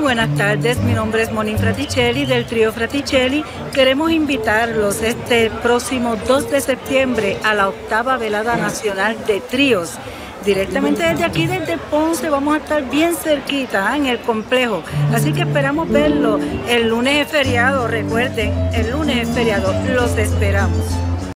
buenas tardes, mi nombre es Moni Fraticelli del trío Fraticelli. Queremos invitarlos este próximo 2 de septiembre a la octava velada nacional de tríos. Directamente desde aquí, desde Ponce, vamos a estar bien cerquita ah, en el complejo. Así que esperamos verlo. El lunes es feriado, recuerden, el lunes es feriado. Los esperamos.